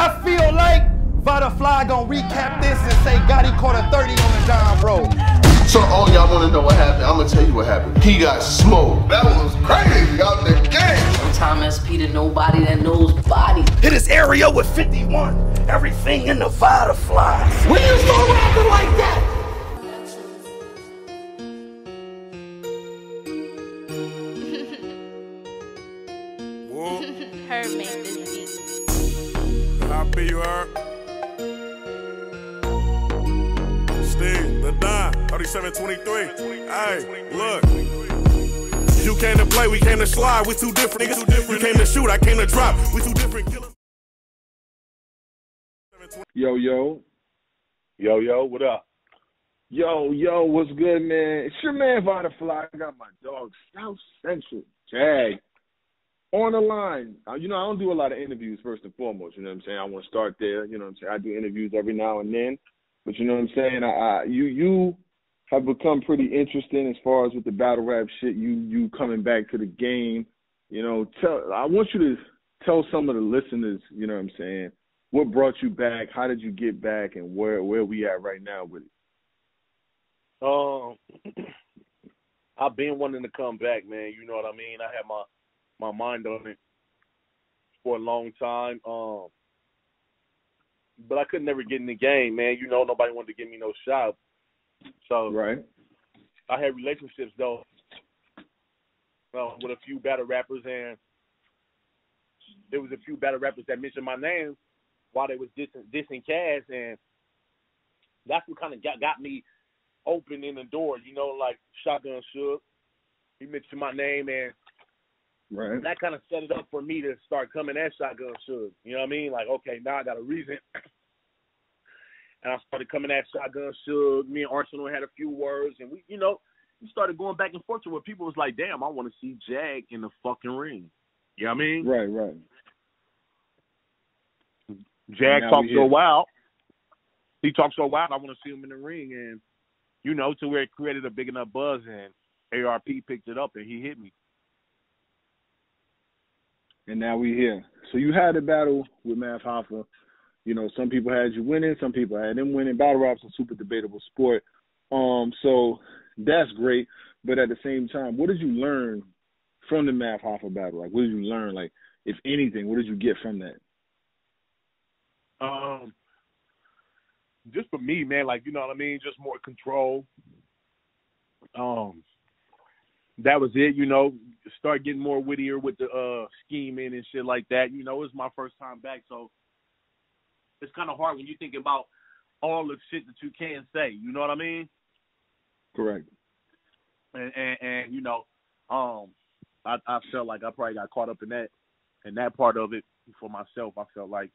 I feel like Vada Fly gonna recap this and say God he caught a 30 on the John Road. So all y'all wanna know what happened, I'm gonna tell you what happened. He got smoked. That was crazy out the game. Thomas Peter, nobody that knows body. Hit his area with 51. Everything in the Vada Fly. When you start rapping like that? 3723. Hey, look. You came to play, we came to slide. We two different niggas. Two different you came to shoot, I came to drop. We two different killers. Yo, yo. Yo, yo, what up? Yo, yo, what's good, man? It's your man Vada Fly. I got my dog South Central Jag on the line. Uh, you know, I don't do a lot of interviews first and foremost. You know what I'm saying? I want to start there. You know what I'm saying? I do interviews every now and then, but you know what I'm saying? I, I you you have become pretty interesting as far as with the battle rap shit. You you coming back to the game. You know, tell I want you to tell some of the listeners. You know what I'm saying? What brought you back? How did you get back? And where where we at right now with it? Um, I've been wanting to come back, man. You know what I mean? I had my my mind on it for a long time. Um, but I could never get in the game, man. You know, nobody wanted to give me no shot. So right, I had relationships though uh, with a few battle rappers, and there was a few battle rappers that mentioned my name while they was dissing, dissing Cass, and that's what kind of got got me opening the door. You know, like Shotgun Suge. He mentioned my name, and right. that kind of set it up for me to start coming at Shotgun Suge. You know what I mean? Like, okay, now I got a reason. And I started coming at Shotgun Suge. Me and Arsonal had a few words, and we, you know, we started going back and forth to where people was like, "Damn, I want to see Jag in the fucking ring." You know what I mean? Right, right. Jag talks so wild. He talks so wild. I want to see him in the ring, and you know, to where it created a big enough buzz, and ARP picked it up and he hit me. And now we here. So you had a battle with Math Hoffa. You know, some people had you winning, some people had them winning. Battle rap's a super debatable sport. Um, so that's great. But at the same time, what did you learn from the Math Hoffa battle? Like, what did you learn? Like, if anything, what did you get from that? Um, just for me, man, like you know what I mean, just more control. Um, that was it. You know, start getting more wittier with the uh scheming and shit like that. You know, it's my first time back, so it's kind of hard when you think about all the shit that you can say. You know what I mean? Correct. and, and, and you know, um, I, I felt like I probably got caught up in that, in that part of it for myself. I felt like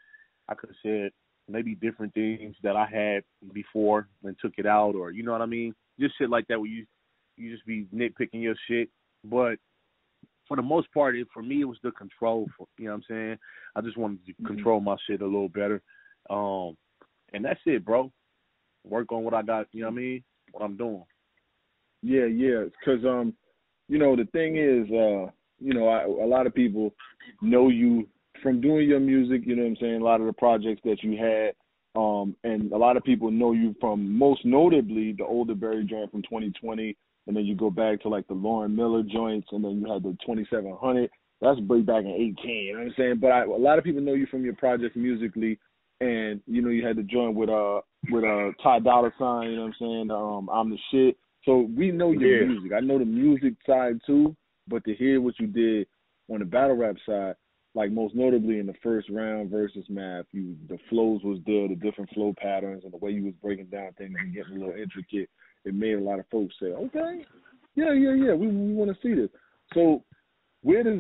I could have said maybe different things that I had before and took it out, or you know what I mean, just shit like that where you you just be nitpicking your shit. But for the most part, it, for me, it was the control. For, you know what I'm saying? I just wanted to control my shit a little better, um, and that's it, bro. Work on what I got. You know what I mean? What I'm doing. Yeah, yeah. Because um, you know, the thing is, uh, you know, I, a lot of people know you from doing your music. You know what I'm saying? A lot of the projects that you had, um, and a lot of people know you from most notably the older Barry joint from 2020, and then you go back to like the Lauren Miller joints, and then you had the 2700. That's way back in 18. You know what I'm saying? But I, a lot of people know you from your projects musically, and you know you had to join with uh with uh Ty Dolla Sign. You know what I'm saying? Um, I'm the shit. So we know your Yeah. music. I know the music side too, but to hear what you did on the battle rap side, like most notably in the first round versus math, you the flows was there, the different flow patterns and the way you was breaking down things and getting a little intricate. It made a lot of folks say, "Okay, yeah, yeah, yeah, we we want to see this." So where does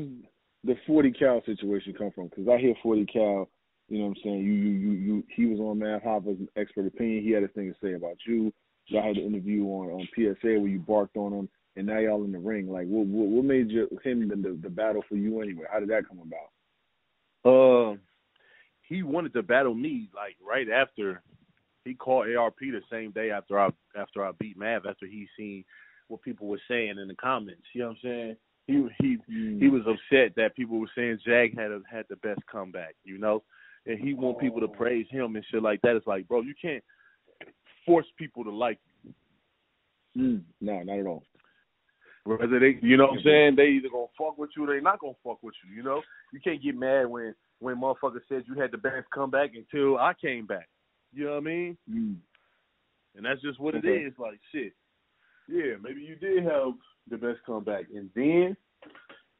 the 40 cal situation come from? Because I hear 40 cal, you know what I'm saying? You you you you he was on Math Hoffa's expert opinion. He had a thing to say about you. Y'all had an interview on on PSA where you barked on him, and now y'all in the ring. Like, what what, what made you him the, the the battle for you anyway? How did that come about? Uh, he wanted to battle me like right after he called ARP the same day after I after I beat Mav after he seen what people were saying in the comments. You know what I'm saying? He he he was upset that people were saying Jag had a, had the best comeback. You know, and he want people to praise him and shit like that. It's like, bro, you can't force people to like you. Mm, no, not at all. Whether they, you know what I'm saying, they either gonna fuck with you or they not gonna fuck with you. You know, you can't get mad when when motherfucker says you had the best comeback until I came back. You know what I mean? Mm. And that's just what Okay. it is. Like shit. Yeah, maybe you did have the best comeback, and then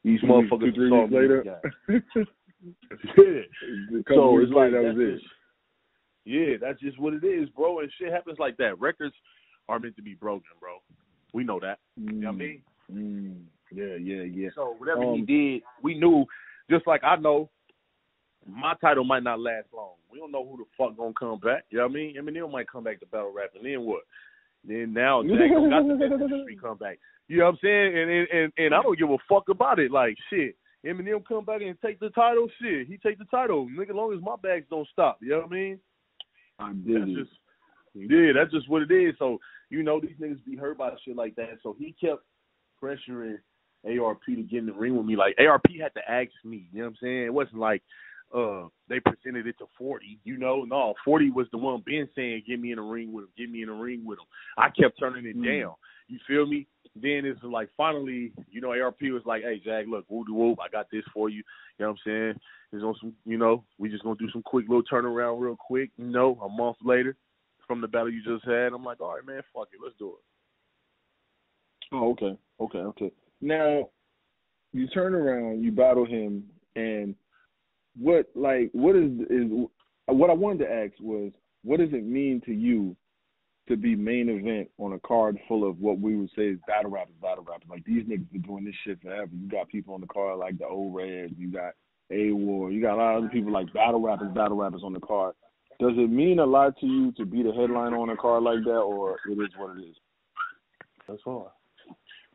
these motherfuckers two, three weeks later. as the guy. yeah. So it's like that that's was it. just, yeah, that's just what it is, bro. And shit happens like that. Records are meant to be broken, bro. We know that. You know what I mean? Mm, yeah, yeah, yeah. So whatever he Um, did, we knew. Just like I know, my title might not last long. We don't know who the fuck gonna come back. You know what I mean? Eminem might come back to battle rap, and then what? Then now Jack got the industry come back. You know what I'm saying? And and and, and I don't give a fuck about it. Like shit, Eminem come back and take the title. Shit, he take the title. Nigga, as long as my bags don't stop. You know what I mean? I did it. just yeah, that's just what it is. So you know these niggas be hurt by shit like that. So he kept pressuring ARP to get in the ring with me. Like ARP had to ask me. You know what I'm saying? It wasn't like uh they presented it to 40. You know, no, 40 was the one been saying get me in the ring with him, get me in the ring with him. I kept turning it Mm. down. You feel me? Then it's like finally, you know, ARP was like, "Hey, Jack, look, woo whoop, I got this for you." You know what I'm saying? It's on some, you know, we just gonna do some quick little turnaround real quick. You know, a month later from the battle you just had, I'm like, all right, man, fuck it, let's do it. Oh, okay, okay, okay. Now, you turn around, you battle him, and what like what is is what I wanted to ask was what does it mean to you to be main event on a card full of what we would say is battle rappers, battle rappers? Like these niggas been doing this shit forever. You got people on the card like the O Reds, you got A Ward, you got a lot of other people like battle rappers, battle rappers on the card. Does it mean a lot to you to be the headline on a card like that, or it is what it is? That's hard.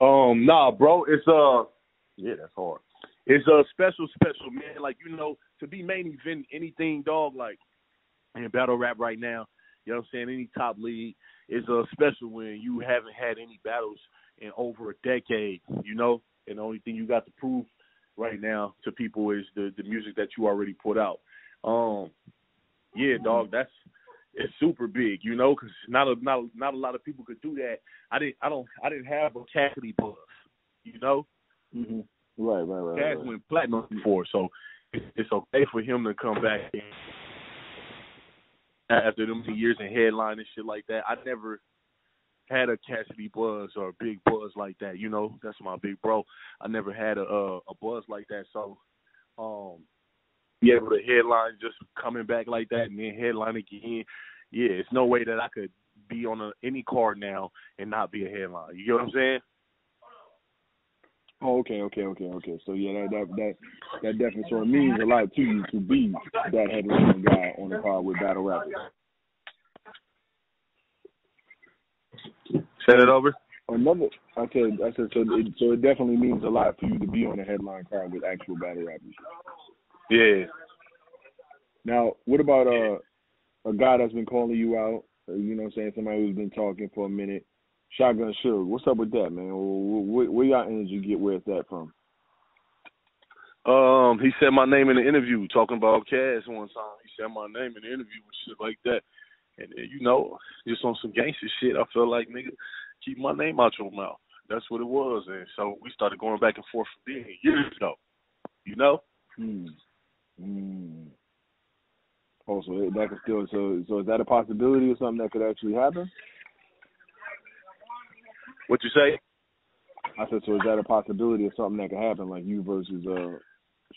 Um, nah, bro, it's uh, yeah, that's hard. It's a special, special man. Like you know, to be main event anything, dog. Like in battle rap right now, you know what I'm saying? Any top league is a special when you haven't had any battles in over a decade. You know, and the only thing you got to prove right now to people is the the music that you already put out. Um, yeah, dog, that's it's super big, you know, because not a not a, not a lot of people could do that. I didn't I don't I didn't have a Cassidy buzz, you know. Mm-hmm. Right, right, right. Cass right. went platinum before, so it's, it's okay for him to come back after them years in headline and shit like that. I never had a Cassidy buzz or a big buzz like that. You know, that's my big bro. I never had a a, a buzz like that. So, um, be able to headline just coming back like that and then headline again. Yeah, it's no way that I could be on a, any card now and not be a headline. You get what I'm saying? Oh, okay, okay, okay, okay. So yeah, that that that that definitely so it means a lot to you to be that headline guy on the card with battle rappers. Say it over. Another, I said, I said, so it, so it definitely means a lot for you to be on the headline card with actual battle rappers. Yeah. Now, what about uh, a guy that's been calling you out? uh, You know, what I'm saying somebody who's been talking for a minute. Shotgun Suge, what's up with that, man? Where, where y'all energy get where's that from? Um, he said my name in the interview, talking about Cass one time. He said my name in the interview and shit like that. And then, you know, just on some gangster shit, I felt like nigga, keep my name out your mouth. That's what it was. And so we started going back and forth for being years ago. You know? Hmm. Hmm. Oh, so that could still so so is that a possibility or something that could actually happen? What you say? I said, so is that a possibility of something that could happen, like you versus uh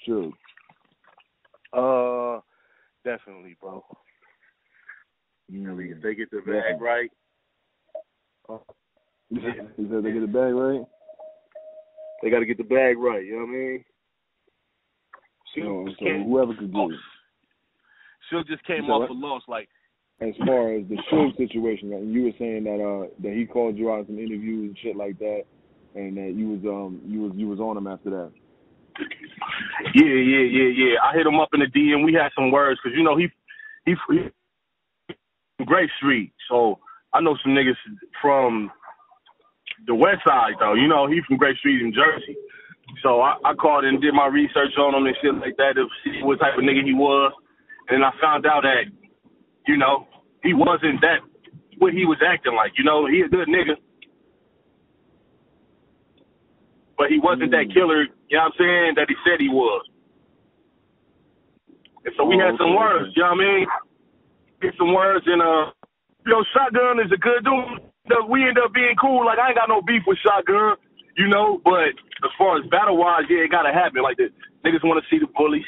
Suge? Uh definitely, bro. Mm. If they get the bag right. He said they get the bag right. They gotta get the bag right, you know what I mean? So, just so whoever could get it. Suge just came off a loss, like As far as the Suge situation, like, you were saying that uh that he called you out in some interviews and shit like that, and that you was um you was you was on him after that. Yeah, yeah, yeah, yeah. I hit him up in the DM. We had some words because you know he he, he Street, so I know some niggas from the West Side though. You know he from Grape Street in Jersey, so I, I called and did my research on him and shit like that to see what type of nigga he was. and I found out that, you know, he wasn't that what he was acting like. You know, he a good nigga. But he wasn't that Mm. killer, you know what I'm saying, that he said he was. And so we Oh, had some okay, words, you know what I mean? Get some words and uh you know, Shotgun is a good dude. We end up being cool. Like I ain't got no beef with Shotgun, you know, but as far as battle wise, yeah, it gotta happen. Like the niggas wanna see the bullies.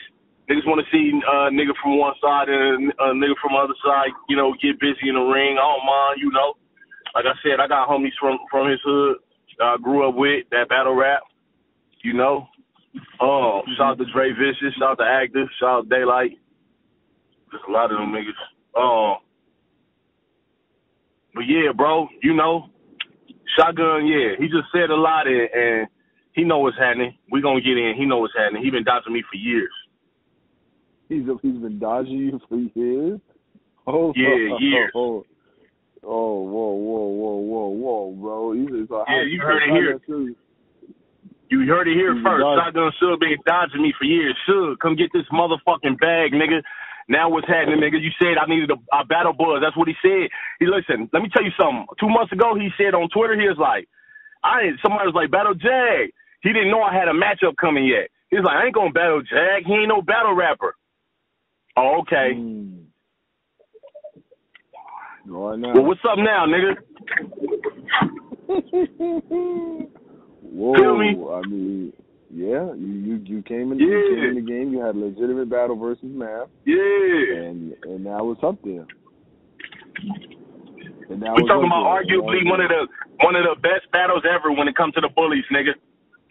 Niggas wanna see a nigga from one side and a nigga from the other side, you know, get busy in the ring. I don't mind, you know. Like I said, I got homies from from his hood. I grew up with that battle rap, you know. Um, shout out to Dre Vicious, shout out to Active, shout out to Daylight. There's a lot of them niggas. Um, but yeah, bro, you know, Shotgun, yeah, he just said a lot and, and he know what's happening. We gonna get in. He know what's happening. He been dodging me for years. He's he's been dodging you for years. Oh Yeah, years. Oh, oh, whoa, whoa, whoa, whoa, whoa, bro. He's, so Yeah, you heard it here. You heard it here He's first. Shotgun Suge been dodging me for years. Suge, come get this motherfucking bag, nigga. Now what's happening, nigga? You said I needed a, a battle buzz. That's what he said. He listen. Let me tell you something. Two months ago, he said on Twitter, he was like, "I ain't." Somebody was like, "Battle Jag." He didn't know I had a matchup coming yet. He's like, "I ain't gonna battle Jag. He ain't no battle rapper." Oh, okay. Mm. Right now. Well, what's up now, nigga? Whoa, Feel me? I mean, yeah, you you, you came in, Yeah. you came in the game. You had a legitimate battle versus Mav, Yeah. and and now it's up there. And now We it's talking about there. arguably one of the one of the best battles ever when it comes to the bullies, nigga.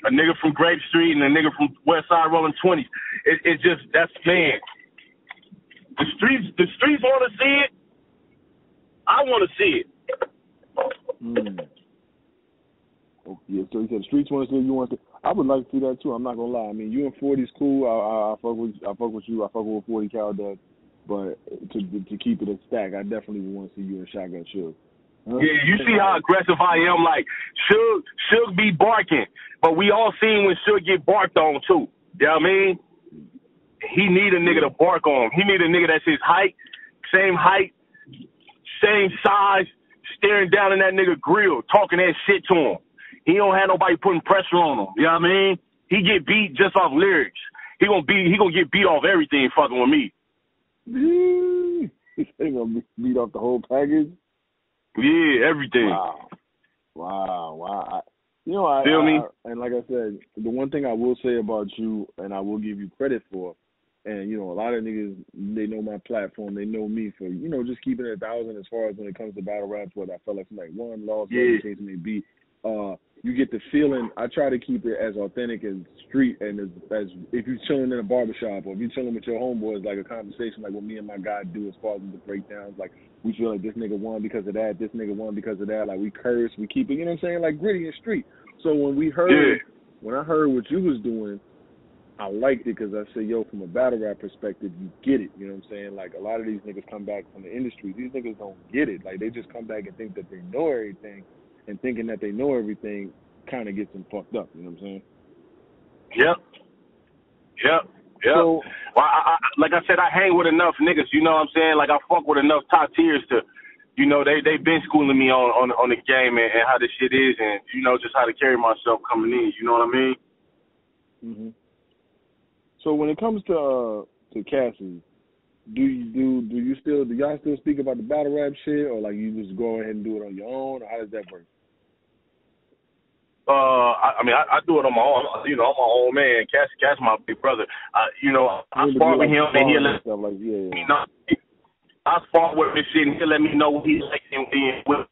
A nigga from Grape Street and a nigga from West Side rolling twenties. It, it's just that's man. The streets, the streets want to see it. I want to see it. Mm. Oh, yeah, so you said the streets want to see you want to. I would like to see that too. I'm not gonna lie. I mean, you and 40's cool. I, I, I fuck with I fuck with you. I fuck with 40 Cal does. But to to keep it a stack, I definitely want to see you and Shotgun. Huh? Yeah, you see how aggressive I am. Like Suge, Suge be barking, but we all seen when Suge get barked on too. You know what I mean? He need a nigga to bark on. He need a nigga that's his height, same height, same size, staring down in that nigga grill, talking that shit to him. He don't have nobody putting pressure on him. You know what I mean? He get beat just off lyrics. He gonna be he gonna get beat off everything fucking with me. He's gonna be- beat off the whole package. Yeah, everything. Wow, wow, wow. I, you know, I Feel me? I- and like I said, the one thing I will say about you, and I will give you credit for, and you know, a lot of niggas they know my platform, they know me for you know just keeping it a thousand as far as when it comes to battle raps. Whether I felt like somebody won, lost, whatever Yeah. the case may be. Uh, you get the feeling. I try to keep it as authentic as street and as, as if you're chilling in a barbershop or if you're chilling with your homeboys, like a conversation like what me and my guy do as far as the breakdowns. Like we feel like this nigga won because of that, this nigga won because of that. Like we curse, we keep it. You know what I'm saying? Like gritty and street. So when we heard, Yeah. when I heard what you was doing, I liked it because I said, yo, from a battle rap perspective, you get it. You know what I'm saying? Like a lot of these niggas come back from the industry. These niggas don't get it. Like they just come back and think that they know everything, and thinking that they know everything kind of gets them fucked up. You know what I'm saying? Yep. Yep. Yep. So- well, I, I, like I said, I hang with enough niggas. You know what I'm saying? Like I fuck with enough top tiers to, you know, they they been schooling me on on on the game and, and how this shit is, and you know just how to carry myself coming in. You know what I mean? hmm So when it comes to uh, to Cassie, do you do do you still do y'all still speak about the battle rap shit, or like you just go ahead and do it on your own, or how does that work? Uh, I, I mean, I, I do it on my own. You know, I'm my own man. Cass, Cass, my big brother. Uh, you know, I Yeah, but spar with like him, and he'll let like yeah, me know. I spar with him shit, and he'll let me know what he likes and what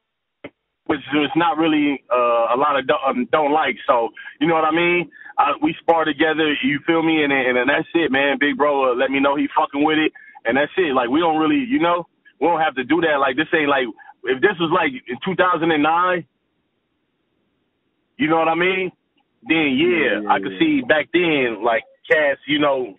which is not really uh, a lot of don't, um, don't like. So you know what I mean? I, we spar together. You feel me? And and, and that's it, man. Big bro, uh, let me know he fucking with it, and that's it. Like we don't really, you know, we don't have to do that. Like this ain't like if this was like in 2009. You know what I mean? Then yeah, Yeah, yeah, I could yeah. see back then like Cass, you know,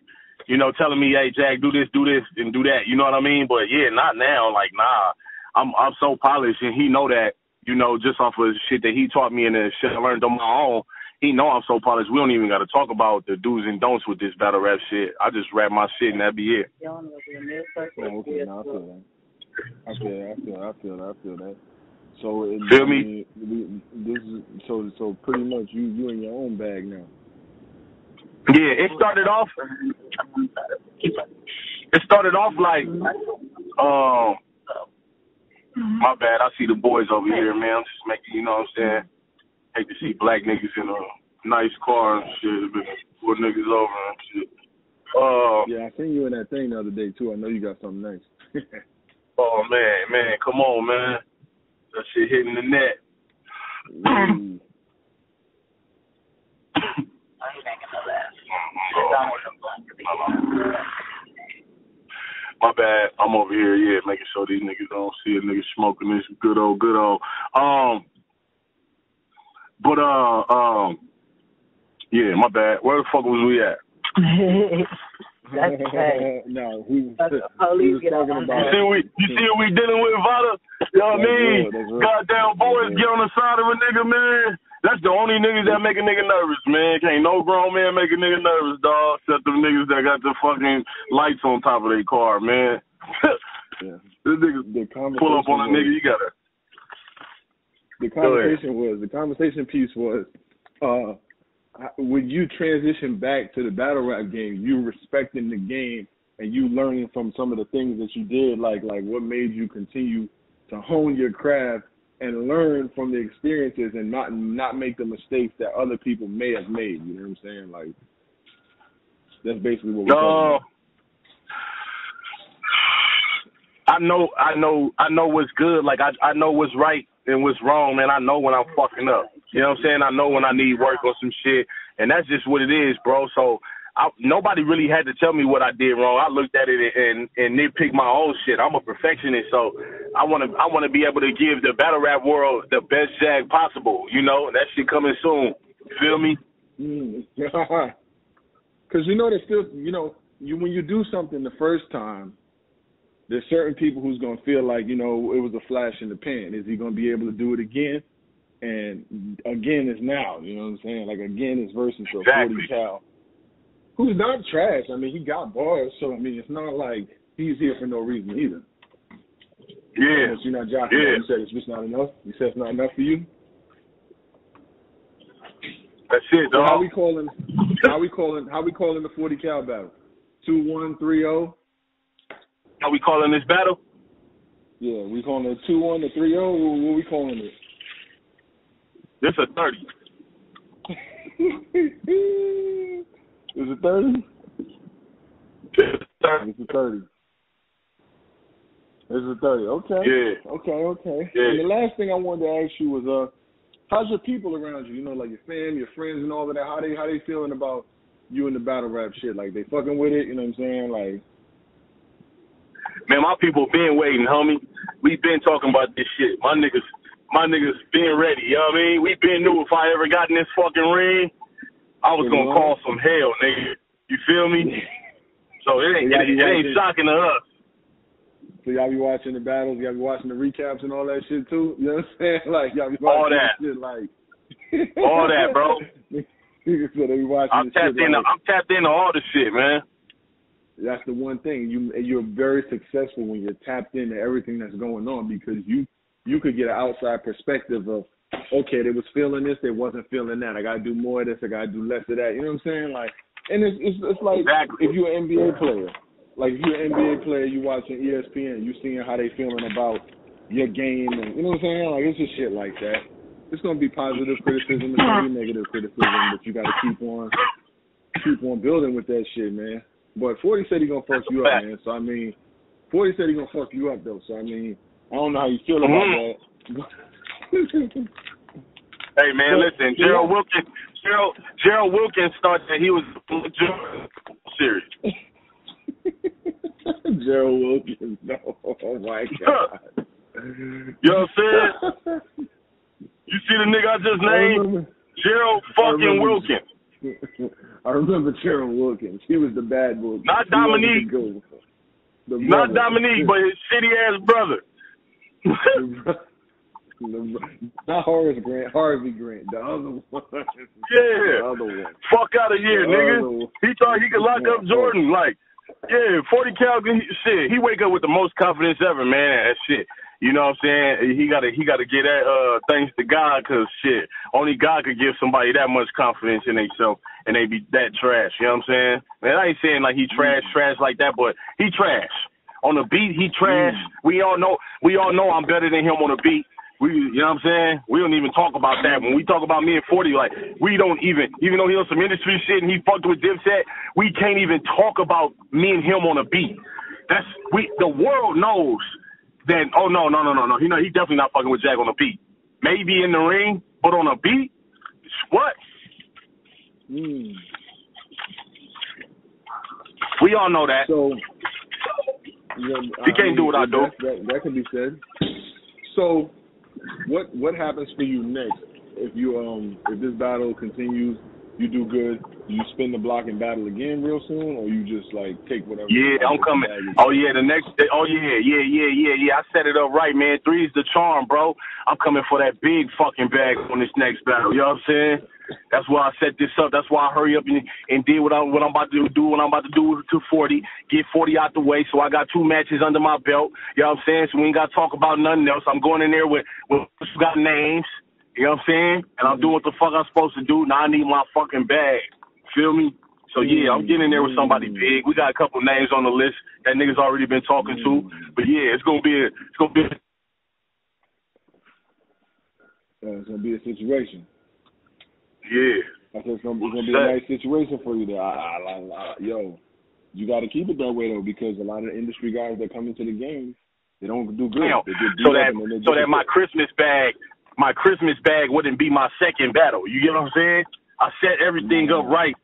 you know, telling me, hey Jack, do this, do this, and do that. You know what I mean? But yeah, not now. Like nah, I'm I'm so polished, and he know that. You know, just off of shit that he taught me and the shit I learned on my own. he know I'm so polished. We don't even got to talk about the do's and don'ts with this battle rap shit. I just rap my shit and that be it. Okay, now I feel that. I feel that. I feel. I feel that. I feel that. So it, Feel me? This is so so pretty much you you in your own bag now. Yeah, it started off. It started off like, um, my bad. I see the boys over here, man. I'm just making, you know what I'm saying. Hate to see black niggas in a nice car and shit, but poor niggas over and shit. Uh, Yeah, I seen you in that thing the other day too. I know you got something nice. oh man, man, come on, man. That shit hitting the net. Ooh. My bad. I'm over here, yeah, making sure these niggas don't see a nigga smoking this good old, good old. Um, but uh, um, yeah, my bad. Where the fuck was we at? That's okay. no, we, That's the we was talking on You about. see we, you see what we dealing with, Vada? You know what I mean? real, that's real. Goddamn boys That's get on the side of a nigga, man. That's the only niggas that make a nigga nervous, man. Can't no grown man make a nigga nervous, dog. Except them niggas that got the fucking lights on top of their car, man. Yeah. this niggas The pull up on a nigga, you gotta. the Go conversation was the conversation piece was uh how- when you transition back to the battle rap game, you respecting the game and you learning from some of the things that you did, like like what made you continue to hone your craft and learn from the experiences and not not make the mistakes that other people may have made. You know what I'm saying? Like that's basically what we're No. talking I know, I know, I know what's good. Like I, I know what's right and what's wrong, man. I know when I'm fucking up. You know what I'm saying? I know when I need work on some shit, and that's just what it is, bro. So I, nobody really had to tell me what I did wrong. I looked at it and and nitpicked my own shit. I'm a perfectionist, so I want to I want to be able to give the battle rap world the best jag possible. You know that shit coming soon. Feel me? Mm, because you know, there's still, you know, you when you do something the first time, there's certain people who's gonna feel like, you know, it was a flash in the pan. Is he gonna be able to do it again? And again is now. You know what I'm saying? Like again is versus a Exactly. 40 cal, who's not trash. I mean, he got bars, so I mean, it's not like he's here for no reason either. Yeah. You're not jocking. Yeah. You said it's just not enough. You said it's not enough for you. That's it, So how dog. we calling? How we calling? How we calling the 40 cal battle? Two one three oh? zero. How we calling this battle? Yeah, we calling it two one to three zero. What, what we calling it? This a thirty. Is it thirty? This a 30. It's a thirty. It's a thirty. Okay. Yeah. Okay. Okay. Yeah. And the last thing I wanted to ask you was, uh, how's your people around you? You know, like your fam, your friends, and all of that. How they how they feeling about you and the battle rap shit? Like they fucking with it? You know what I'm saying? Like. Man, my people been waiting, homie. We been talking about this shit. My niggas, my niggas been ready. You know what I mean? We been knew if I ever got in this fucking ring, I was gonna Mhm. call some hell, nigga. You feel me? So it ain't, it, it ain't shocking to us. So y'all be watching the battles, y'all be watching the recaps and all that shit too. You know what I'm saying? Like y'all be watching All that. shit like All that, bro. Said they be watching I'm tapped into, like, I'm tapped into all the shit, man. that's the one thing you you're very successful when you're tapped into everything that's going on because you you could get an outside perspective of okay they was feeling this they wasn't feeling that. I gotta do more of this I gotta do less of that. You know what I'm saying? Like and it's it's, it's like Exactly. if you're an NBA player like if you're an NBA player you watching ESPN you seeing how they feeling about your game and you know what I'm saying? Like it's just shit like that. It's gonna be positive criticism it's gonna be negative criticism but you gotta keep on keep on building with that shit man. But 40 said he gonna fuck you up, man. So I mean, 40 said he gonna fuck you up though. So I mean, I don't know how you feel about mm-hmm. that. Hey man, listen. Gerald Wilkins, Gerald Gerald Wilkins thought that he was serious. Gerald Wilkins, no, oh my god. You know what I'm saying? You see the nigga I just I named? remember, Gerald I fucking remember- Wilkins. I remember Gerald Wilkins. He was the bad boy. Not Dominique. The Not. Dominique, but his shitty ass brother. Not Horace Grant, Harvey Grant, the other one. Yeah. The other one. Fuck out of here, The nigga. He thought he could lock up Jordan. Like, yeah, 40 cal, shit. He wake up with the most confidence ever, man. And shit. You know what I'm saying? He gotta he gotta get that uh thanks to God, cause shit, only God could give somebody that much confidence in themselves and they be that trash. You know what I'm saying? Man, I ain't saying like he trash trash like that, but he trash. On the beat, he trash. We all know we all know I'm better than him on the beat. We, you know what I'm saying? We don't even talk about that. When we talk about me and 40, like, we don't even, even though he on some industry shit and he fucked with Dipset, we can't even talk about me and him on a beat. That's, we, the world knows that, oh, no, no, no, no, no. He, know, he definitely not fucking with Jack on a beat. Maybe in the ring, but on a beat? What? Mm. We all know that. So He can't do what I do. That, that, that can be said. So, what what happens for you next if you um if this battle continues? You do good. You spin the block and battle again real soon, or you just like take whatever? Yeah, I'm coming. Oh yeah, the next day. Oh yeah, yeah, yeah, yeah, yeah. I set it up right, man. Three's the charm, bro. I'm coming for that big fucking bag on this next battle. You know what I'm saying? That's why I set this up. That's why I hurry up and, and did what I'm what I'm about to do. What I'm about to do to 40. Get 40 out the way. So I got two matches under my belt. You know what I'm saying? So we ain't got to talk about nothing else. I'm going in there with with got names. You know what I'm saying? And I'm doing what the fuck I'm supposed to do. Now I need my fucking bag. Feel me? So yeah, I'm getting in there with somebody big. We got a couple names on the list that niggas already been talking to. But yeah, it's gonna be a, it's gonna be a, Uh, it's gonna be a situation. Yeah. I said it's gonna, it's gonna be a nice situation for you. There, I, I, I, yo, you got to keep it that way though, because a lot of the industry guys that come into the game, they don't do good. Damn. They beat So that so that my. Christmas bag, my Christmas bag wouldn't be my second battle. You get what I'm saying? I set everything up mm-hmm. right,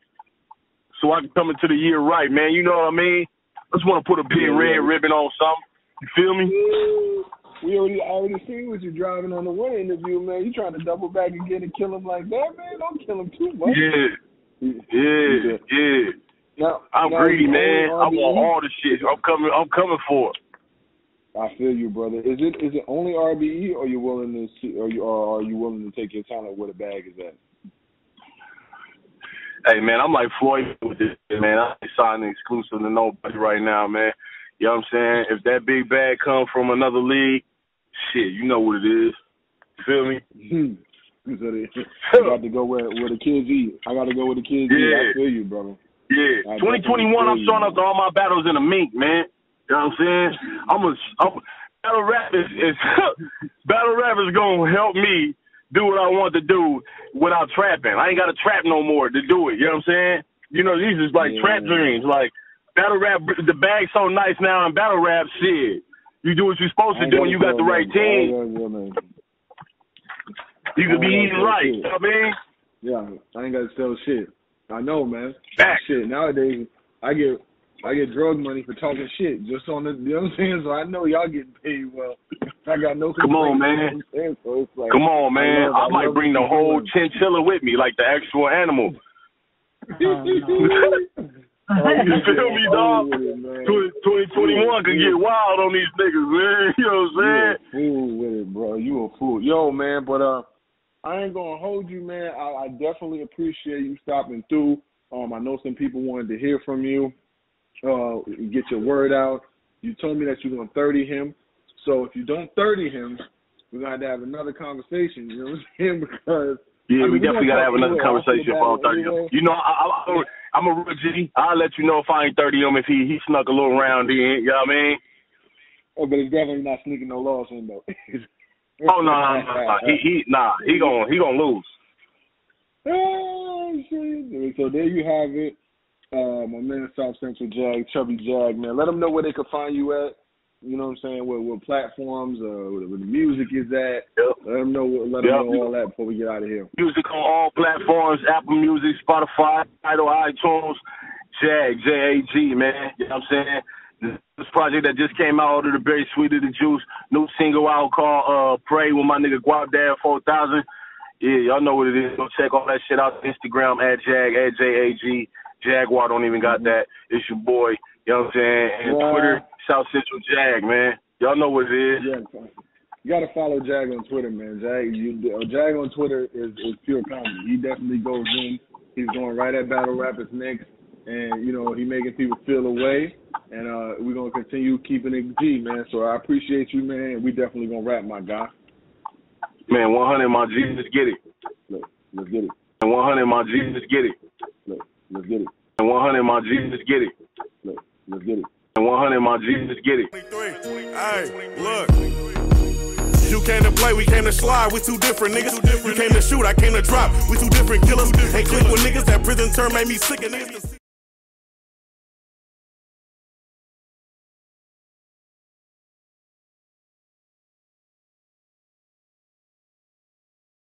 so I can come into the year right, man. You know what I mean? I just want to put a big Yeah, red yeah. ribbon on something. You feel me? We already I already seen what you're driving on the one interview, man. You trying to double back again and kill him like that, man? Don't kill him too much. Yeah, yeah, yeah. Now, I'm now, greedy, man. I want all the shit. I'm coming. I'm coming for it. I feel you, brother. Is it is it only RBE, or you willing to see, or you or are you willing to take your time at where the bag is at? Hey man, I'm like Floyd with this, man. I ain't signing exclusive to nobody right now, man. You know what I'm saying? If that big bag come from another league, shit, you know what it is. Feel me? Hmm. so they, you got to go where where the kids eat. I got to go where the kids eat. I Yeah. feel you, brother. Yeah. I 2021, I'm showing you, up to all my battles in a mink, man. You know what I'm saying? I'm a, I'm, battle rap is, is battle rap is gonna help me do what I want to do without trapping. I ain't got to trap no more to do it. You know what I'm saying? You know, these is like Yeah. trap dreams. Like battle rap, the bag's so nice now in battle rap. Shit, you do what you're supposed to do, and you got the right them. team. I ain't gotta tell them. You could be I eating gotta right. tell You know what I mean? Yeah, I ain't got to sell shit. I know, man. Back. Shit, nowadays I get I get drug money for talking shit just on the. You know what I'm saying? So I know y'all getting paid well. I got no. Come on, man. you know what I'm saying? So it's like, Come on, man. love- I, might bring the whole chinchilla with me, like the actual animal. Oh, You feel me, dog? Fool with it, man. 2021 can get wild on these niggas, man. You know what I'm saying? You a fool with it, bro. You a fool. Yo, man, but uh I ain't gonna hold you, man. I, I definitely appreciate you stopping through. Um, I know some people wanted to hear from you, uh, get your word out. You told me that you're gonna thirty him. So if you don't thirty him, we're gonna have to have another conversation. You know what I'm saying? Because Yeah, I mean, we definitely gotta have another conversation about bad 30. anyway. You know, I, I, I'm, I'm a real G. I'll let you know if I ain't 30 him if he he snuck a little round in. You know what I mean? Oh, but he's definitely not sneaking no loss in though. Oh no, no, no, no. He he nah. He gonna he gonna lose. Oh, shit. So there you have it. Uh, my man South Central Jag, Chubby Jag, man. Let them know where they can find you at. You know what I'm saying? Where, where platforms, uh, where, the music is at. Yep. Let them know. Let them Yep. know all that before we get out of here. Music on all platforms: Apple Music, Spotify, Tidal, iTunes. Jag, J A G, man. You know what I'm saying? This project that just came out of the Berry Sweet of the Juice. New single out called uh, Pray with my nigga Guapdad 4000. Yeah, y'all know what it is. Go check all that shit out. Instagram at Jag, at J A G. Jaguar don't even got that. It's your boy. You know what I'm saying? And Yeah. Twitter, South Central Jag, man. Y'all know what it is. Yeah. You gotta follow Jag on Twitter, man. Jag, you, uh, Jag on Twitter is, is pure comedy. He definitely goes in. He's going right at battle rappers next, and you know he making people feel away. And uh, we're gonna continue keeping it G, man. So I appreciate you, man. We definitely gonna rap, my guy. Man, 100, my G, let's get it. Look, let's get it. And 100, my G, let's get it. Look, let's get it. And 100, my G, let's get it. Look, let's get it. And 100, my G, let's get it. 23. Hey, look. You came to play, we came to slide. We two different niggas. You came to shoot, I came to drop. We two different killers. Ain't click with niggas. That prison term made me sick. And niggas